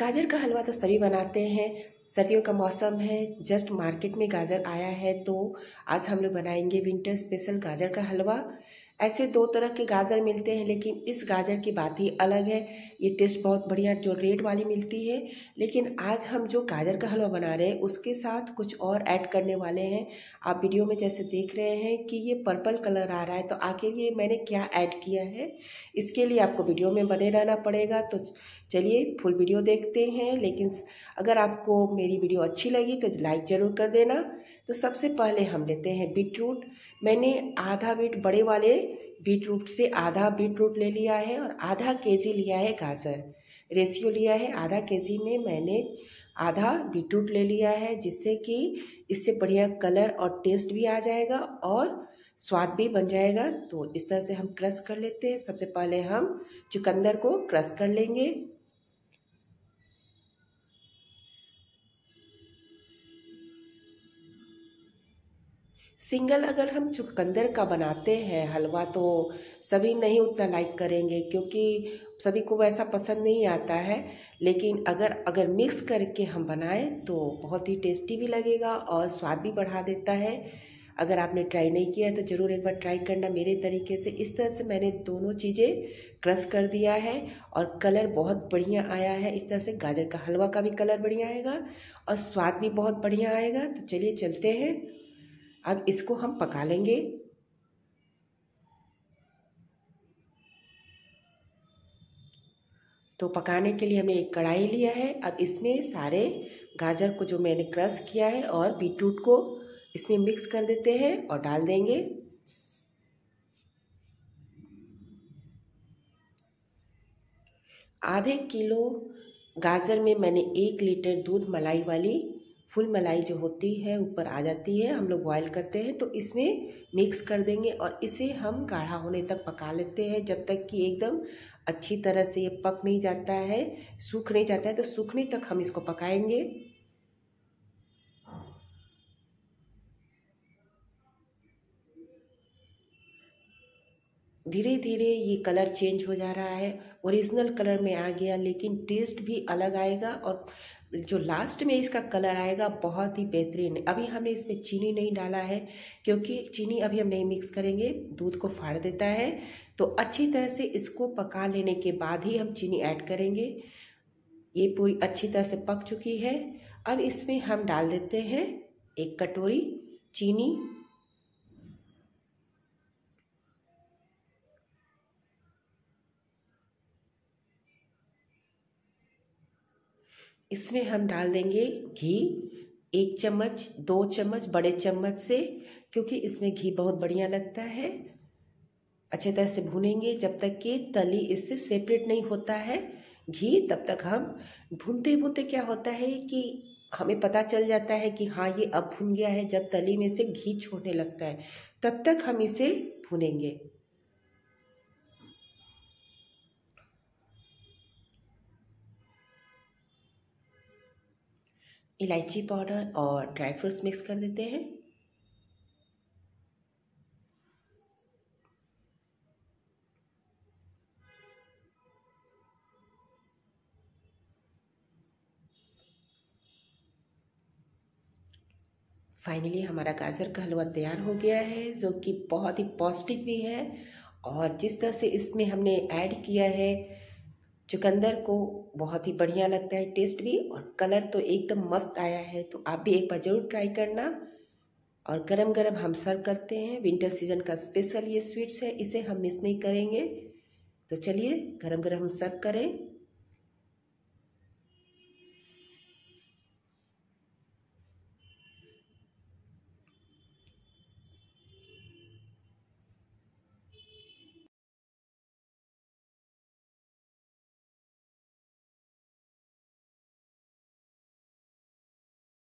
गाजर का हलवा तो सभी बनाते हैं। सर्दियों का मौसम है, जस्ट मार्केट में गाजर आया है तो आज हम लोग बनाएँगे विंटर स्पेशल गाजर का हलवा। ऐसे दो तरह के गाजर मिलते हैं, लेकिन इस गाजर की बात ही अलग है। ये टेस्ट बहुत बढ़िया जो रेड वाली मिलती है। लेकिन आज हम जो गाजर का हलवा बना रहे हैं, उसके साथ कुछ और ऐड करने वाले हैं। आप वीडियो में जैसे देख रहे हैं कि ये पर्पल कलर आ रहा है तो आखिर ये मैंने क्या ऐड किया है? इसके लिए आपको वीडियो में बने रहना पड़ेगा। तो चलिए फुल वीडियो देखते हैं। लेकिन अगर आपको मेरी वीडियो अच्छी लगी तो लाइक ज़रूर कर देना। तो सबसे पहले हम लेते हैं बीट रूट मैंने आधा बीट बड़े वाले बीट रूट से आधा बीटरूट ले लिया है और आधा के जी लिया है गाजर। रेशियो लिया है आधा के जी में मैंने आधा बीटरूट ले लिया है, जिससे कि इससे बढ़िया कलर और टेस्ट भी आ जाएगा और स्वाद भी बन जाएगा। तो इस तरह से हम क्रश कर लेते हैं। सबसे पहले हम चुकंदर को क्रश कर लेंगे। सिंगल अगर हम चुकंदर का बनाते हैं, हलवा तो सभी नहीं उतना लाइक करेंगे क्योंकि सभी को वैसा पसंद नहीं आता है। लेकिन अगर अगर मिक्स करके हम बनाएँ तो बहुत ही टेस्टी भी लगेगा और स्वाद भी बढ़ा देता है। अगर आपने ट्राई नहीं किया है तो ज़रूर एक बार ट्राई करना। मेरे तरीके से इस तरह से मैंने दोनों चीज़ें क्रश कर दिया है और कलर बहुत बढ़िया आया है। इस तरह से गाजर का हलवा का भी कलर बढ़िया आएगा और स्वाद भी बहुत बढ़िया आएगा। तो चलिए चलते हैं। अब इसको हम पका लेंगे। तो पकाने के लिए हमने एक कढ़ाई लिया है। अब इसमें सारे गाजर को जो मैंने क्रश किया है और बीटरूट को इसमें मिक्स कर देते हैं और डाल देंगे। आधे किलो गाजर में मैंने एक लीटर दूध मलाई वाली फुल मलाई जो होती है, ऊपर आ जाती है, हम लोग बॉयल करते हैं तो इसमें मिक्स कर देंगे और इसे हम गाढ़ा होने तक पका लेते हैं। जब तक कि एकदम अच्छी तरह से ये पक नहीं जाता है, सूख नहीं जाता है तो सूखने तक हम इसको पकाएँगे। धीरे धीरे ये कलर चेंज हो जा रहा है ओरिजिनल कलर में आ गया, लेकिन टेस्ट भी अलग आएगा और जो लास्ट में इसका कलर आएगा, बहुत ही बेहतरीन। अभी हमने इसमें चीनी नहीं डाला है, क्योंकि चीनी अभी हम नहीं मिक्स करेंगे, दूध को फाड़ देता है। तो अच्छी तरह से इसको पका लेने के बाद ही हम चीनी ऐड करेंगे। ये पूरी अच्छी तरह से पक चुकी है। अब इसमें हम डाल देते हैं एक कटोरी चीनी। इसमें हम डाल देंगे घी, एक चम्मच, दो चम्मच, बड़े चम्मच से, क्योंकि इसमें घी बहुत बढ़िया लगता है। अच्छे तरह से भूनेंगे, जब तक कि तली इससे सेपरेट नहीं होता है घी, तब तक हम भूनते भूनते क्या होता है कि हमें पता चल जाता है कि हाँ ये अब भुन गया है, जब तली में से घी छोड़ने लगता है, तब तक हम इसे भूनेंगे। इलायची पाउडर और ड्राई फ्रूट्स मिक्स कर देते हैं। फाइनली हमारा गाजर का हलवा तैयार हो गया है, जो कि बहुत ही पौष्टिक भी है और जिस तरह से इसमें हमने ऐड किया है चुकंदर को बहुत ही बढ़िया लगता है टेस्ट भी और कलर तो एकदम मस्त आया है तो आप भी एक बार ज़रूर ट्राई करना। और गरम गरम हम सर्व करते हैं। विंटर सीज़न का स्पेशल ये स्वीट्स है, इसे हम मिस नहीं करेंगे। तो चलिए गरम गरम हम सर्व करें।